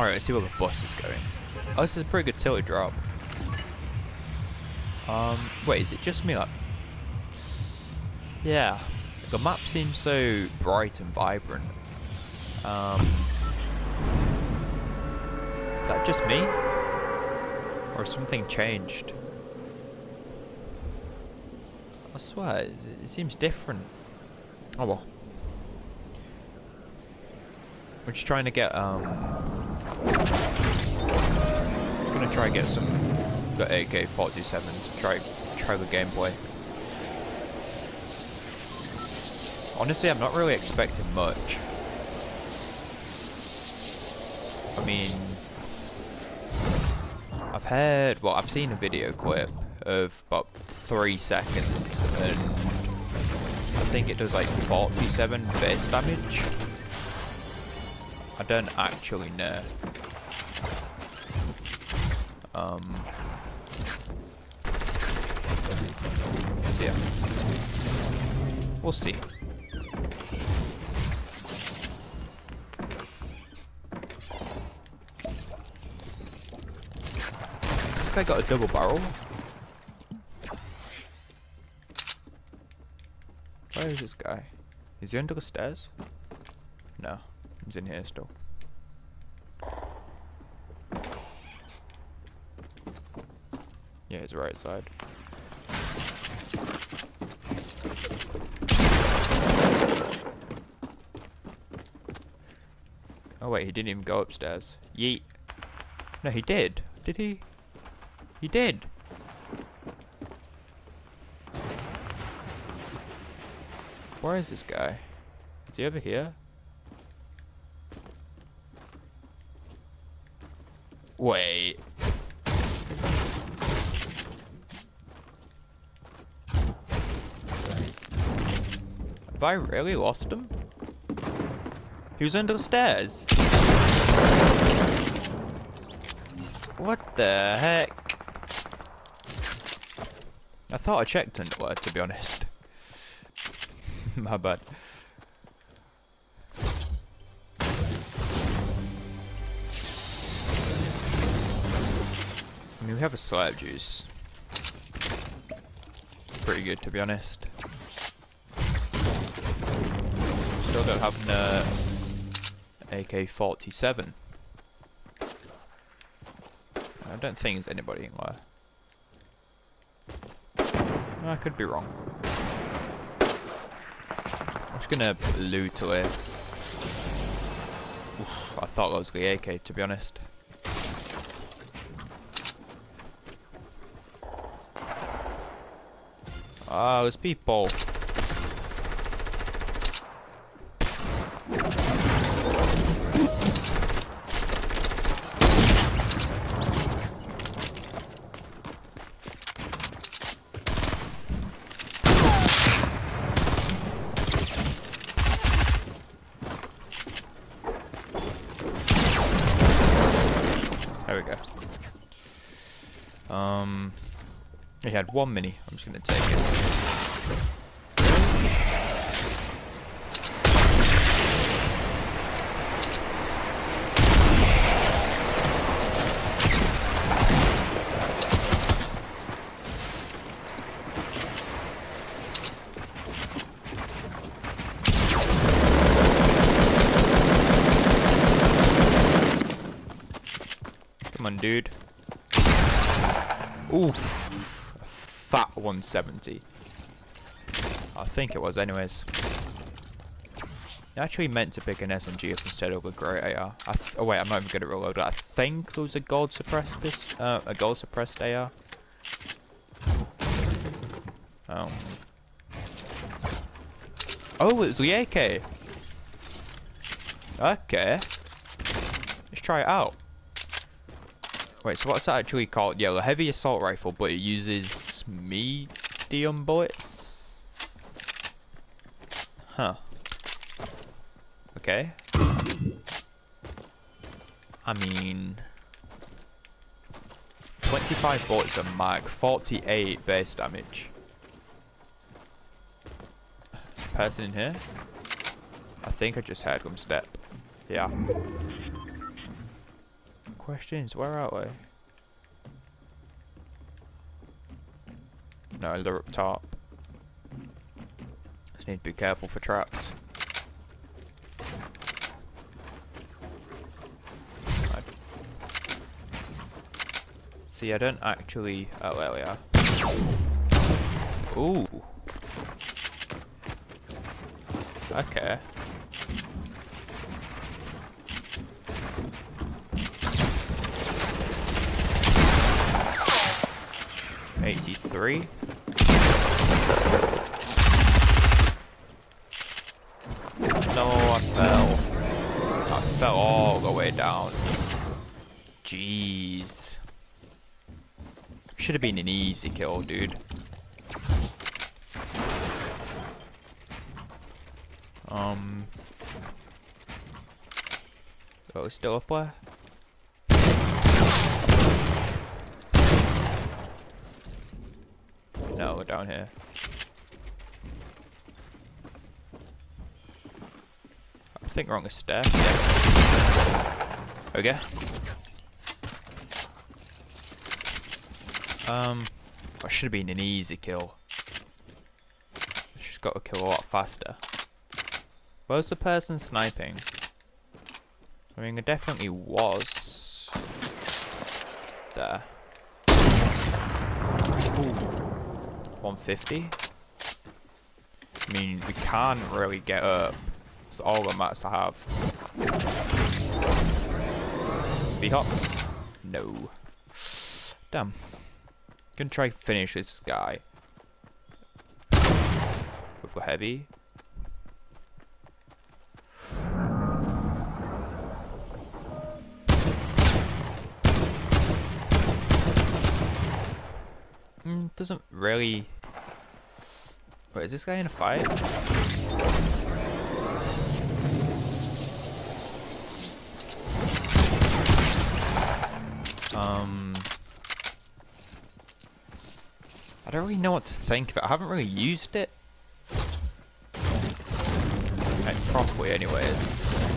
Alright, let's see where the boss is going. Oh, this is a pretty good tilted drop. Um, wait, is it just me? Like, yeah, the map seems so bright and vibrant. Um, is that just me? Or something changed? I swear, it, it seems different. Oh well. We're just trying to get, um... gonna try and get some the AK-47 to try, try the gameplay. Honestly, I'm not really expecting much. I mean... I've heard, well, I've seen a video clip of about three seconds, and I think it does like 47 base damage. I don't actually know. Um, so yeah, we'll see. This guy got a double barrel. Where is this guy? Is he under the stairs? No. He's in here still. Yeah, it's right side. Oh wait, he didn't even go upstairs. Yeet. No, he did. Did he? He did. Where is this guy? Is he over here? Wait. Have I really lost him? He was under the stairs. What the heck? I thought I checked underwear, to be honest. My bad. I mean, we have a slurp juice. Pretty good, to be honest. Still don't have an AK-47. I don't think there's anybody in there. I could be wrong. I'm just gonna loot this. Oof, I thought that was the AK, to be honest. Ah, there's people. Had one mini. I'm just gonna take it. Come on, dude. Ooh, fat 170. I think it was, anyways. I actually meant to pick an SMG up instead of a great AR. Oh wait, I'm not even good at reload. I think there was a gold suppressed uh, a gold suppressed AR. Oh. Oh, it's the AK. Okay. Let's try it out. Wait, so what's that actually called? Yeah, the heavy assault rifle, but it uses medium bullets? Huh. Okay. I mean... 25 bullets a mag, 48 base damage. Person in here? I think I just heard them step. Yeah. Questions, where are we? No, up top. Just need to be careful for traps. I- See, I don't actually... Oh, there we are. Ooh. Okay. Eighty-three. No, I fell. I fell all the way down. Jeez. Should have been an easy kill, dude. Um. Oh, still up there? No, we're down here. I think we're on the stair. Yeah. Okay. Um, that should have been an easy kill. She's got to kill a lot faster. Where's the person sniping? I mean, it definitely was there. Ooh. 150. I mean, we can't really get up. It's all that matters to have. B-hop? No. Damn. Gonna try finish this guy. With a heavy. Mm, doesn't really... Wait, is this guy in a fight? Um... I don't really know what to think it. I haven't really used it. Like, properly anyways.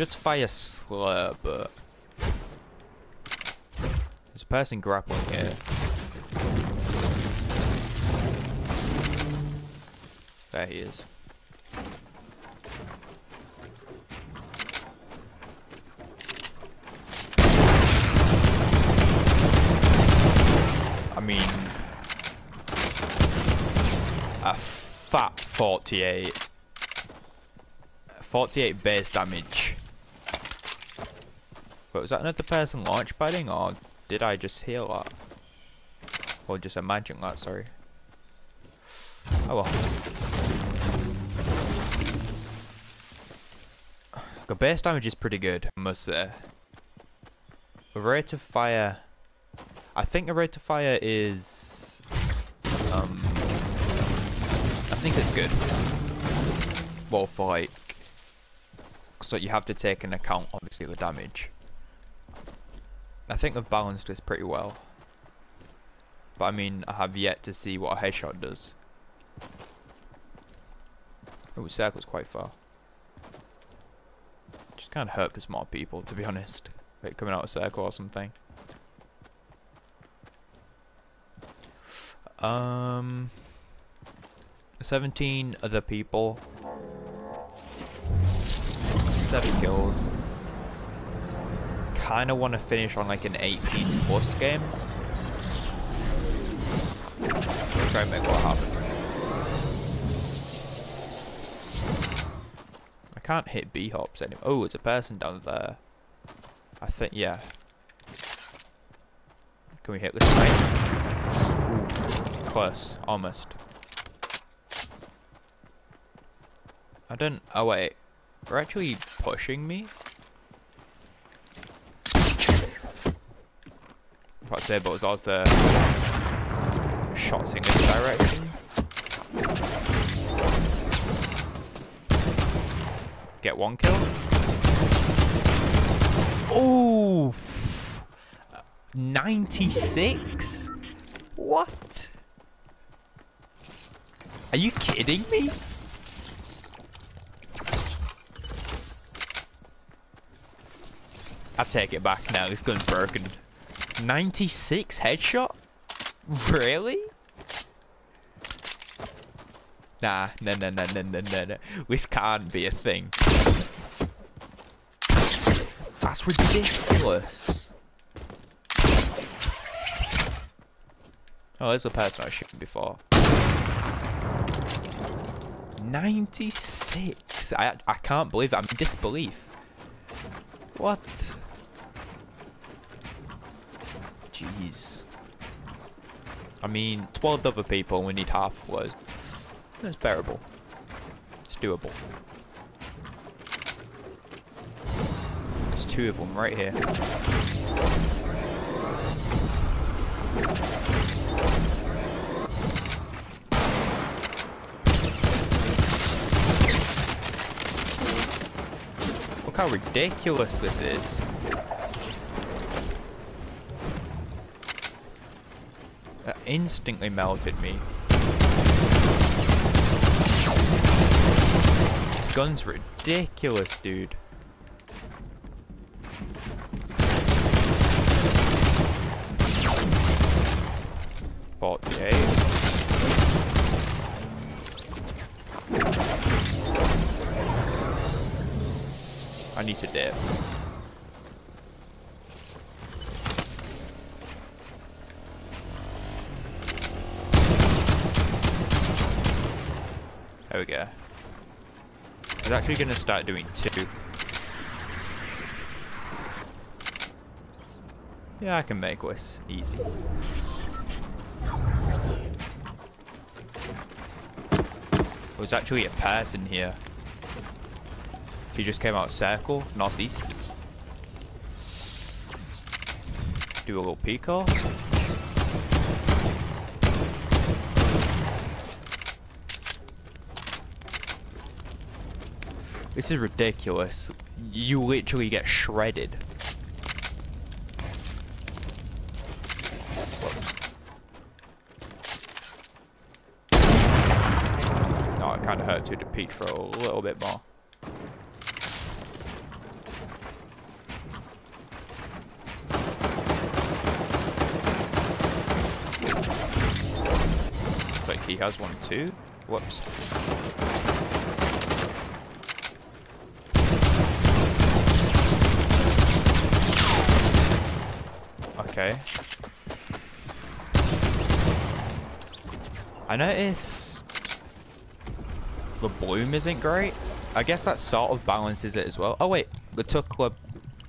Does fire slur, but there's a person grappling here. There he is. I mean, a fat 48. 48 base damage. But was that another person launch padding or did I just hear that? Or just imagine that, sorry. Oh well. The base damage is pretty good, I must say. Rate of fire... I think the rate of fire is... Um... I think it's good. Well, for like... So you have to take into account, obviously, the damage. I think they've balanced this pretty well. But I mean, I have yet to see what a headshot does. Oh, circle's quite far. Just kind of hurt for smart people, to be honest. Like coming out of circle or something. Um, 17 other people. 7 kills. Kinda want to finish on like an 18 plus game. Try and make what happen. I can't hit B hops anymore. Oh, it's a person down there. I think, yeah. Can we hit this guy? Close, almost. I don't. Oh wait, they're actually pushing me. I say, but it was also shots in this direction. Get one kill. Ooh, 96. What? Are you kidding me? I take it back now, this gun's broken. 96 headshot? Really? Nah, no, no, no, no, no, no, no. This can't be a thing. That's ridiculous. Oh, there's a person I shot before. 96! I, I can't believe it. I'm in disbelief. What? Jeez. I mean, 12 other people, we need half those. That's bearable. It's doable. There's two of them right here. Look how ridiculous this is. Instantly melted me. This gun's ridiculous, dude. Forty-eight. I need to dip. There go. He's actually going to start doing two. Yeah, I can make this. Easy. There's actually a person here. He just came out circle, northeast. Do a little peek off. This is ridiculous. You literally get shredded. No, it kind of hurt to peach throw a little bit more. Looks like he has one too. Whoops. Okay. I noticed the bloom isn't great. I guess that sort of balances it as well. Oh wait, they took the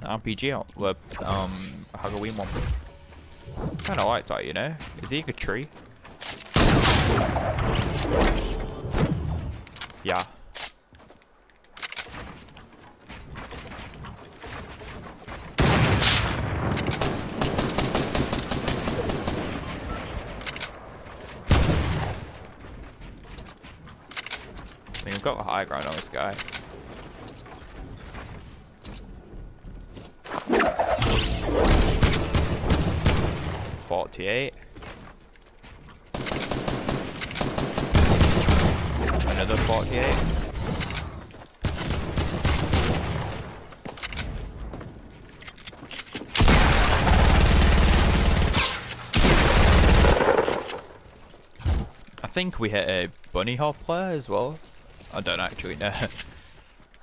RPG out, the um Halloween one. Kind of like that, you know. Is he a tree? Yeah. I mean, we've got the high ground on this guy. Forty-eight. Another forty-eight. I think we hit a bunny hoppler as well. I don't actually know.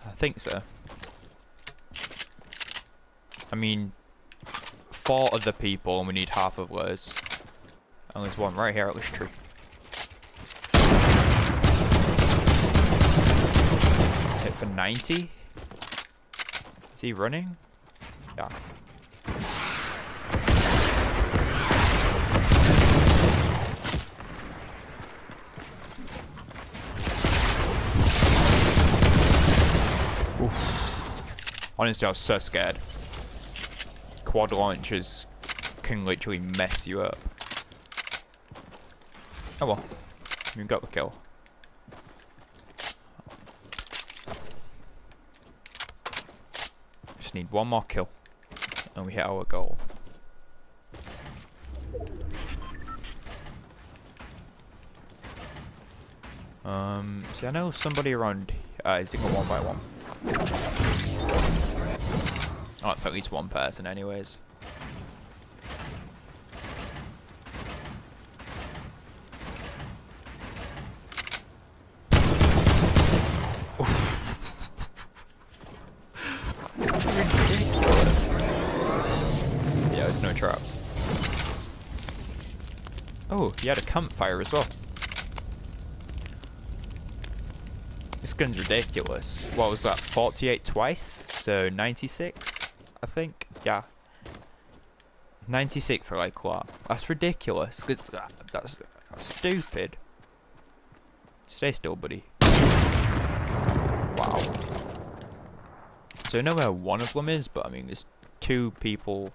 I think so. I mean, four of the people and we need half of those. And there's one right here at this tree. Hit for 90? Is he running? Yeah. Honestly, I was so scared. Quad launchers can literally mess you up. Oh well, you got the kill. Just need one more kill, and we hit our goal. Um, see, I know somebody around. Uh, is it one by one? Oh, at least one person, anyways. yeah, no traps. Oh, he had a campfire as well. This gun's ridiculous. What was that? 48 twice? So 96, I think? Yeah. 96 I like what? That's ridiculous. Cause that, that's, that's stupid. Stay still, buddy. Wow. So I know where one of them is, but I mean, there's two people.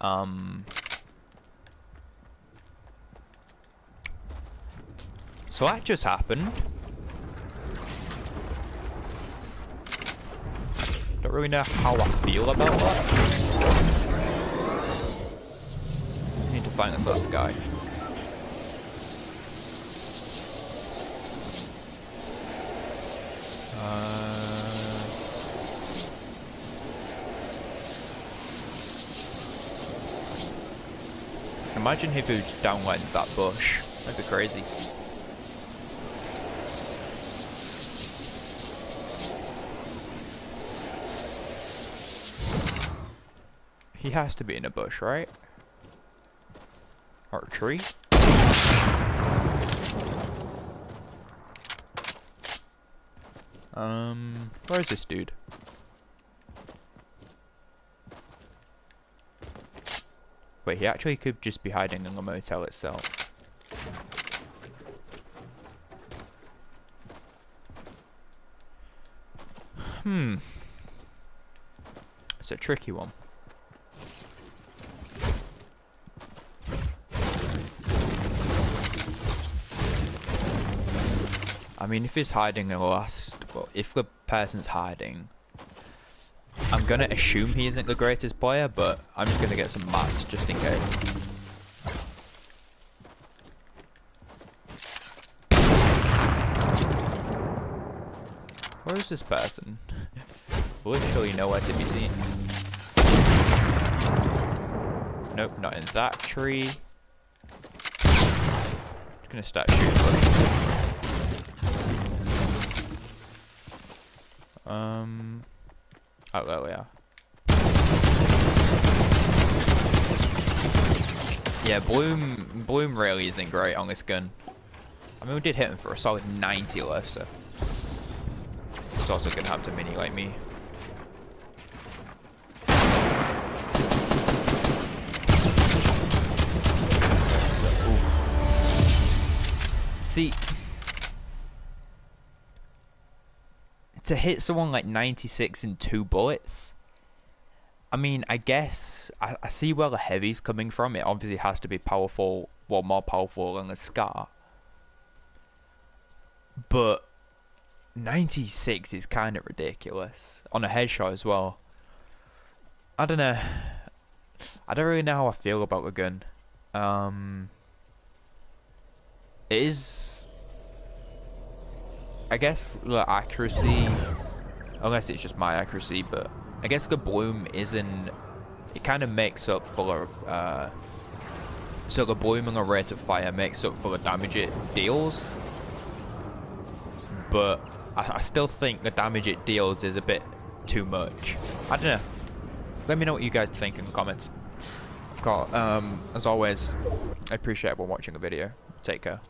Um. So that just happened. Really know how I feel about that. I Need to find this last guy. Uh, imagine if he was down that bush. That'd be crazy. He has to be in a bush, right? Or a tree? Um, where is this dude? Wait, he actually could just be hiding in the motel itself. Hmm. It's a tricky one. I mean, if he's hiding last... Well, if the person's hiding, I'm gonna assume he isn't the greatest player, but I'm just gonna get some mats just in case. Where is this person? Literally nowhere to be seen. Nope, not in that tree. Just gonna start shooting. Um. Oh, there we are. Yeah, Bloom Bloom really isn't great on this gun. I mean, we did hit him for a solid 90 left, so It's also gonna have to mini like me. See, to hit someone like 96 in two bullets, I mean, I guess I, I see where the heavy's coming from. It obviously has to be powerful, well, more powerful than a Scar. But 96 is kind of ridiculous on a headshot as well. I don't know. I don't really know how I feel about the gun. Um, it is I guess the accuracy, unless it's just my accuracy, but I guess the bloom isn't, it kind of makes up for, uh, so the bloom and the rate of fire makes up for the damage it deals, but I, I still think the damage it deals is a bit too much. I don't know. Let me know what you guys think in the comments. Got, um, as always, I appreciate everyone watching the video. Take care.